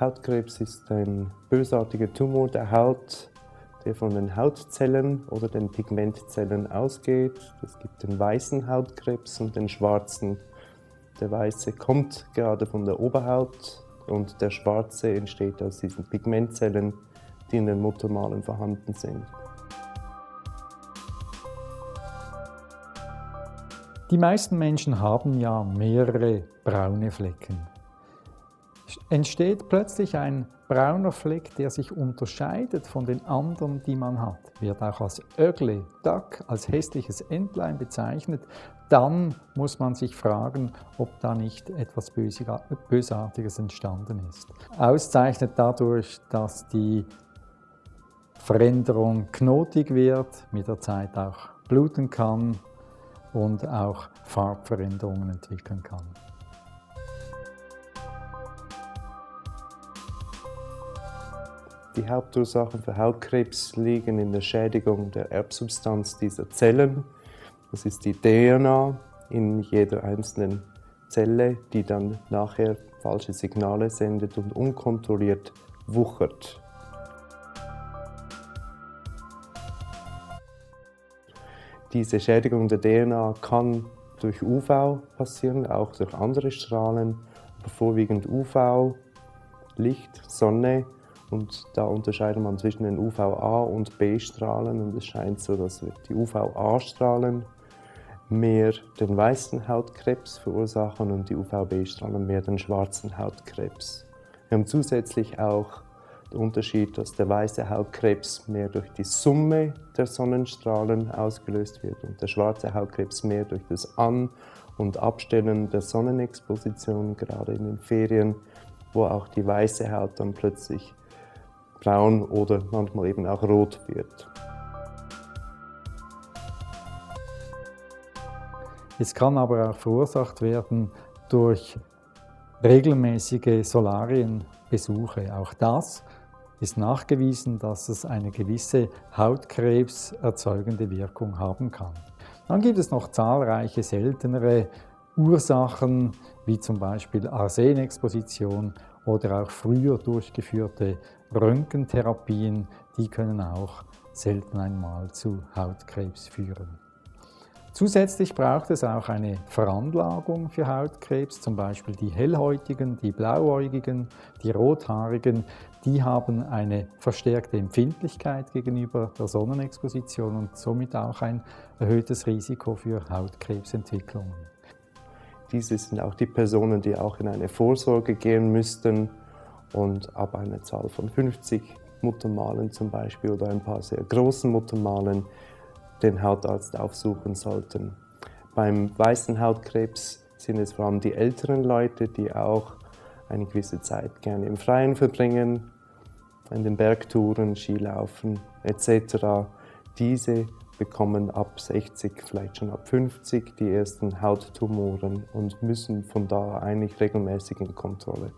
Hautkrebs ist ein bösartiger Tumor der Haut, der von den Hautzellen oder den Pigmentzellen ausgeht. Es gibt den weißen Hautkrebs und den schwarzen. Der weiße kommt gerade von der Oberhaut und der schwarze entsteht aus diesen Pigmentzellen, die in den Muttermalen vorhanden sind. Die meisten Menschen haben ja mehrere braune Flecken entsteht plötzlich ein brauner Fleck, der sich unterscheidet von den anderen, die man hat, wird auch als Ugly Duck, als hässliches Entlein bezeichnet, dann muss man sich fragen, ob da nicht etwas Bösartiges entstanden ist. Auszeichnet dadurch, dass die Veränderung knotig wird, mit der Zeit auch bluten kann und auch Farbveränderungen entwickeln kann. Die Hauptursachen für Hautkrebs liegen in der Schädigung der Erbsubstanz dieser Zellen. Das ist die DNA in jeder einzelnen Zelle, die dann nachher falsche Signale sendet und unkontrolliert wuchert. Diese Schädigung der DNA kann durch UV passieren, auch durch andere Strahlen, aber vorwiegend UV, Licht, Sonne und da unterscheidet man zwischen den UVA und B-Strahlen und es scheint so, dass die UVA-Strahlen mehr den weißen Hautkrebs verursachen und die UVB-Strahlen mehr den schwarzen Hautkrebs. Wir haben zusätzlich auch den Unterschied, dass der weiße Hautkrebs mehr durch die Summe der Sonnenstrahlen ausgelöst wird und der schwarze Hautkrebs mehr durch das An- und Abstellen der Sonnenexposition, gerade in den Ferien, wo auch die weiße Haut dann plötzlich braun oder manchmal eben auch rot wird. Es kann aber auch verursacht werden durch regelmäßige Solarienbesuche. Auch das ist nachgewiesen, dass es eine gewisse Hautkrebs erzeugende Wirkung haben kann. Dann gibt es noch zahlreiche seltenere Ursachen, wie zum Beispiel Arsenexposition oder auch früher durchgeführte Röntgentherapien, die können auch selten einmal zu Hautkrebs führen. Zusätzlich braucht es auch eine Veranlagung für Hautkrebs, zum Beispiel die hellhäutigen, die blauäugigen, die rothaarigen, die haben eine verstärkte Empfindlichkeit gegenüber der Sonnenexposition und somit auch ein erhöhtes Risiko für Hautkrebsentwicklungen. Diese sind auch die Personen, die auch in eine Vorsorge gehen müssten und ab einer Zahl von 50 Muttermalen zum Beispiel oder ein paar sehr großen Muttermalen den Hautarzt aufsuchen sollten. Beim weißen Hautkrebs sind es vor allem die älteren Leute, die auch eine gewisse Zeit gerne im Freien verbringen, in den Bergtouren, Skilaufen etc. Diese bekommen ab 60, vielleicht schon ab 50 die ersten Hauttumoren und müssen von da eigentlich regelmäßig in Kontrolle.